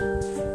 Bye.